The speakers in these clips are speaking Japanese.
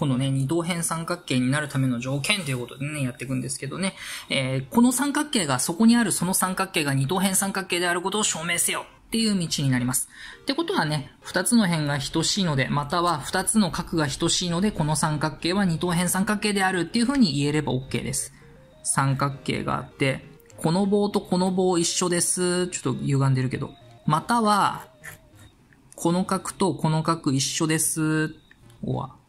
このね、二等辺三角形になるための条件ということでね、やっていくんですけどね、えー、この三角形がそこにあるその三角形が二等辺三角形であることを証明せよっていう道になります。ってことはね、二つの辺が等しいので、または二つの角が等しいので、この三角形は二等辺三角形であるっていう風に言えれば OK です。三角形があって、この棒とこの棒一緒です。ちょっと歪んでるけど。または、この角とこの角一緒です。は、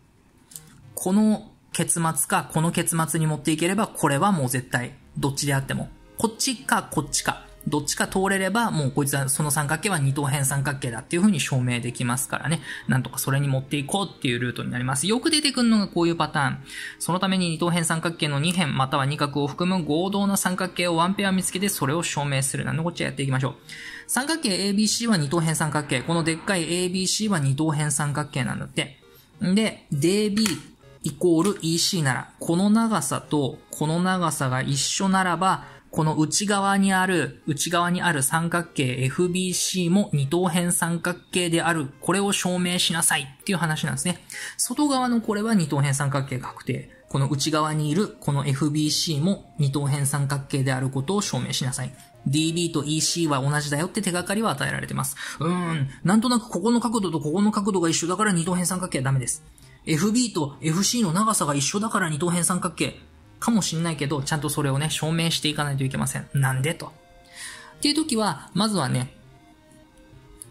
この結末かこの結末に持っていければ、これはもう絶対、どっちであっても。こっちかこっちか。どっちか通れれば、もうこいつはその三角形は二等辺三角形だっていう風に証明できますからね。なんとかそれに持っていこうっていうルートになります。よく出てくるのがこういうパターン。そのために二等辺三角形の二辺または二角を含む合同な三角形をワンペア見つけてそれを証明する。なんでこっちはやっていきましょう。三角形 ABC は二等辺三角形。このでっかい ABC は二等辺三角形なんだって。で、DB イコール EC なら、この長さとこの長さが一緒ならば、この内側にある、内側にある三角形 FBC も二等辺三角形である。これを証明しなさいっていう話なんですね。外側のこれは二等辺三角形確定。この内側にいるこの FBC も二等辺三角形であることを証明しなさい。DB と EC は同じだよって手がかりは与えられてます。うーん。なんとなくここの角度とここの角度が一緒だから二等辺三角形はダメです。FB と FC の長さが一緒だから二等辺三角形。かもしんないけど、ちゃんとそれをね、証明していかないといけません。なんでと。っていう時は、まずはね、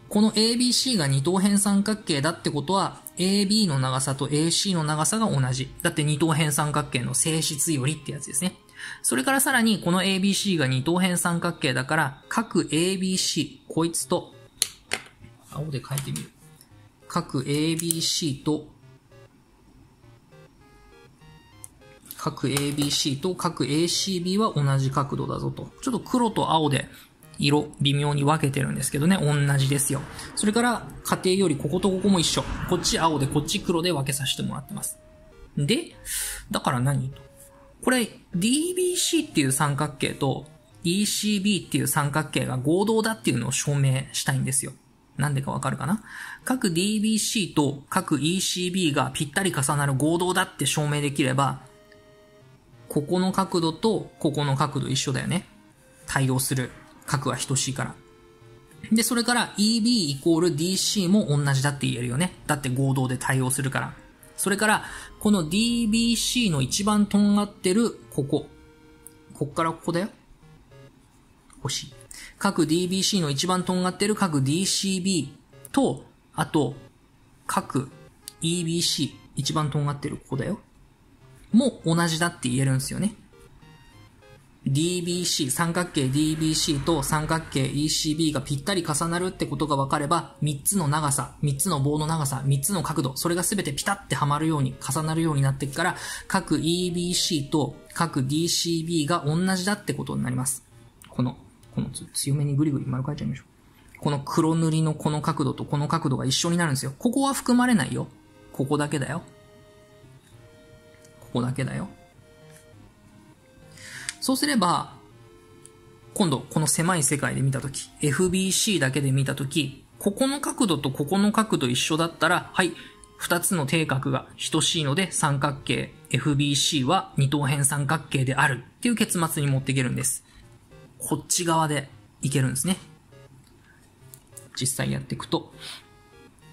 この ABC が二等辺三角形だってことは、AB の長さと AC の長さが同じ。だって二等辺三角形の性質よりってやつですね。それからさらに、この ABC が二等辺三角形だから、各 ABC、こいつと、青で書いてみる。各 ABC と各 ABC と各 ACB は同じ角度だぞと。ちょっと黒と青で色微妙に分けてるんですけどね、同じですよ。それから家庭よりこことここも一緒。こっち青でこっち黒で分けさせてもらってます。で、だから何と。これ DBC っていう三角形と ECB っていう三角形が合同だっていうのを証明したいんですよ。なんでかわかるかな？各 DBC と各 ECB がぴったり重なる合同だって証明できれば、ここの角度とここの角度一緒だよね。対応する角は等しいから。で、それから EB イコール DC も同じだって言えるよね。だって合同で対応するから。それから、この DBC の一番とんがってるここ。こっからここだよ。欲しい。各 DBC の一番とんがってる各 DCB と、あと、各 EBC、一番とんがってるここだよ。も同じだって言えるんですよね。DBC、三角形 DBC と三角形 ECB がぴったり重なるってことが分かれば、3つの長さ、3つの棒の長さ、3つの角度、それが全てピタってはまるように、重なるようになっていくから、各 EBC と各 DCB が同じだってことになります。この、この強めにグリグリ丸書いちゃいましょう。この黒塗りのこの角度とこの角度が一緒になるんですよ。ここは含まれないよ。ここだけだよ。ここだけだよ。そうすれば、今度この狭い世界で見たとき、FBC だけで見たとき、ここの角度とここの角度一緒だったら、はい、二つの定角が等しいので三角形 FBC は二等辺三角形であるっていう結末に持っていけるんです。こっち側でいけるんですね。実際やっていくと、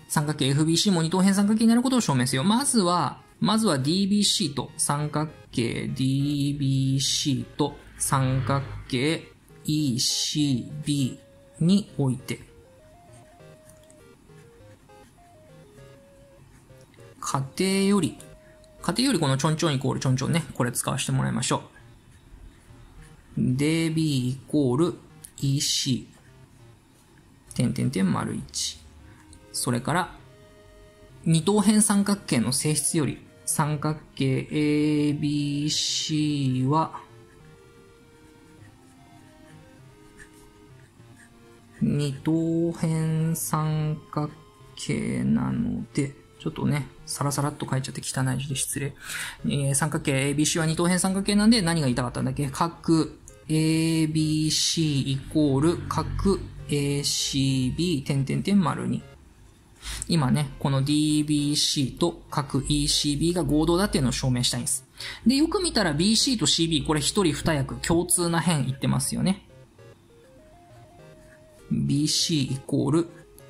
三角形 FBC も二等辺三角形になることを証明するよ。まずは、まずは DBC と三角形 DBC と三角形 ECB において、家庭より、家庭よりこのちょんちょんイコールちょんちょんね、これ使わせてもらいましょう。DB イコール EC、点点点丸1。それから、二等辺三角形の性質より三角形 ABC は、二等辺三角形なので、ちょっとね、サラサラっと書いちゃって汚い字で失礼。えー、三角形 ABC は二等辺三角形なんで何が言いたかったんだっけ？角 ABC イコール角 ACB 点点点丸2。今ね、この DBC と各 ECB が合同だっていうのを証明したいんです。で、よく見たら BC と CB、これ一人二役共通な辺言ってますよね。BC イコール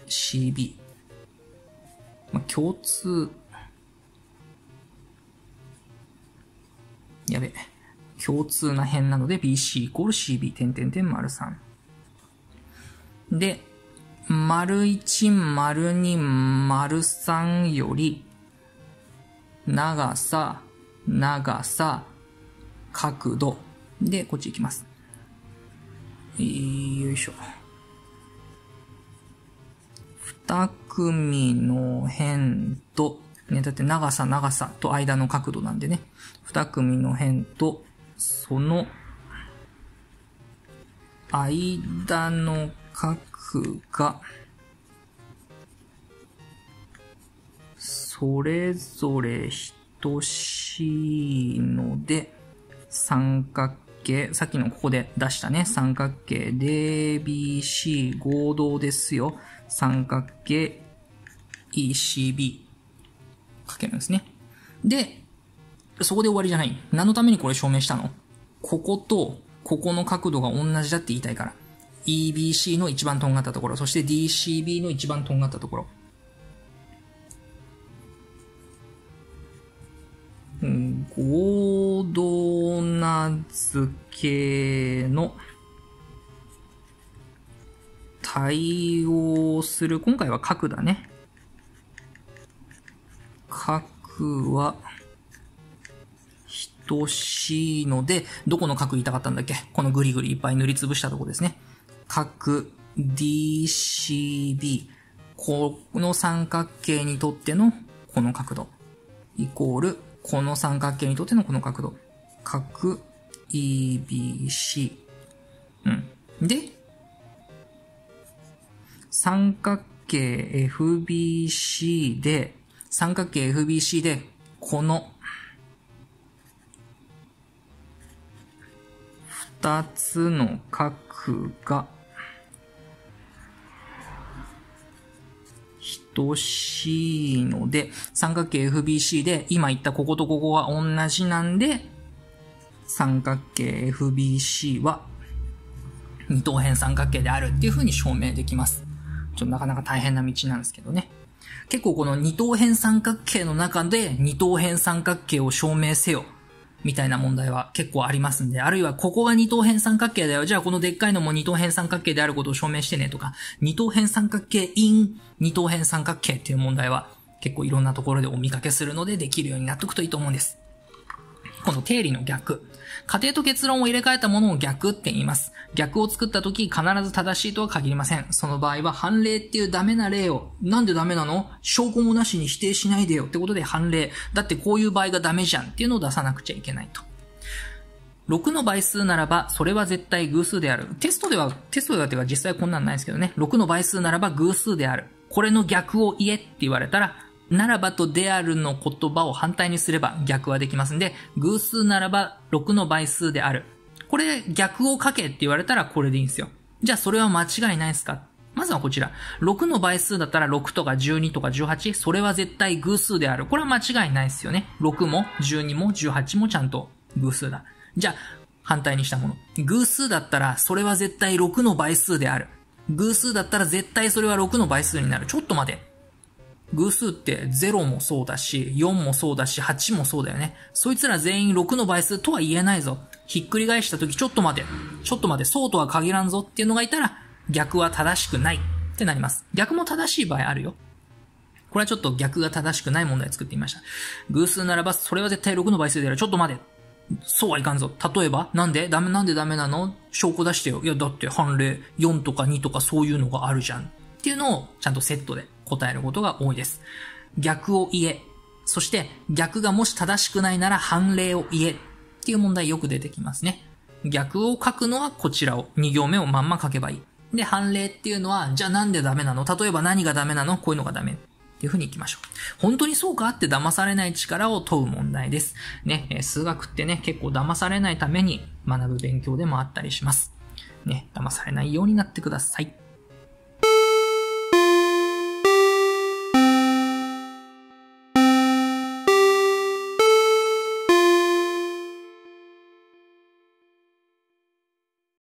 CB。まあ、共通。やべ。共通な辺なので BC イコール CB 点点点丸3。で、丸1、丸2、丸3より、長さ、長さ、角度。で、こっち行きます。よいしょ。二組の辺と、ね、だって長さ長さと間の角度なんでね。二組の辺と、その、間の角が、それぞれ等しいので、三角形、さっきのここで出したね、三角形 DBC 合同ですよ。三角形 ECB かけるんですね。で、そこで終わりじゃない。何のためにこれ証明したの？ここと、ここの角度が同じだって言いたいから。EBC の一番とんがったところ、そして DCB の一番とんがったところ。合同な図形の対応する、今回は角だね。角は等しいので、どこの角言いたかったんだっけ？このぐりぐりいっぱい塗りつぶしたとこですね。角 DCB。この三角形にとってのこの角度。イコール、この三角形にとってのこの角度。角 EBC。うん。で、三角形 FBC で、三角形 FBC で、この二つの角が等しいので、三角形 FBC で今言ったこことここが同じなんで、三角形 FBC は二等辺三角形であるっていう風に証明できます。ちょっとなかなか大変な道なんですけどね。結構この二等辺三角形の中で二等辺三角形を証明せよ。みたいな問題は結構ありますんで、あるいはここが二等辺三角形だよ。じゃあこのでっかいのも二等辺三角形であることを証明してねとか、二等辺三角形 in 二等辺三角形っていう問題は結構いろんなところでお見かけするのでできるようになっておくといいと思うんです。この定理の逆。仮定と結論を入れ替えたものを逆って言います。逆を作った時必ず正しいとは限りません。その場合は反例っていうダメな例を、なんでダメなの？証拠もなしに否定しないでよってことで反例。だってこういう場合がダメじゃんっていうのを出さなくちゃいけないと。6の倍数ならば、それは絶対偶数である。テストでは、テストではっていうか実際こんなんないですけどね。6の倍数ならば偶数である。これの逆を言えって言われたら、ならばとであるの言葉を反対にすれば逆はできますんで、偶数ならば6の倍数である。これ逆を書けって言われたらこれでいいんですよ。じゃあそれは間違いないですか？まずはこちら。6の倍数だったら6とか12とか18、それは絶対偶数である。これは間違いないですよね。6も12も18もちゃんと偶数だ。じゃあ、反対にしたもの。偶数だったら、それは絶対6の倍数である。偶数だったら絶対それは6の倍数になる。ちょっと待て。偶数って0もそうだし、4もそうだし、8もそうだよね。そいつら全員6の倍数とは言えないぞ。ひっくり返した時ちょっと待て。ちょっと待て。そうとは限らんぞっていうのがいたら、逆は正しくないってなります。逆も正しい場合あるよ。これはちょっと逆が正しくない問題作ってみました。偶数ならば、それは絶対6の倍数である。ちょっと待て。そうはいかんぞ。例えば、なんで？ダメ、なんでダメなの？証拠出してよ。いや、だって判例4とか2とかそういうのがあるじゃん。っていうのをちゃんとセットで答えることが多いです。逆を言え。そして逆がもし正しくないなら反例を言え。っていう問題よく出てきますね。逆を書くのはこちらを、2行目をまんま書けばいい。で、反例っていうのは、じゃあなんでダメなの？例えば何がダメなの？こういうのがダメ。っていう風に行きましょう。本当にそうかって騙されない力を問う問題です。ね、数学ってね、結構騙されないために学ぶ勉強でもあったりします。ね、騙されないようになってください。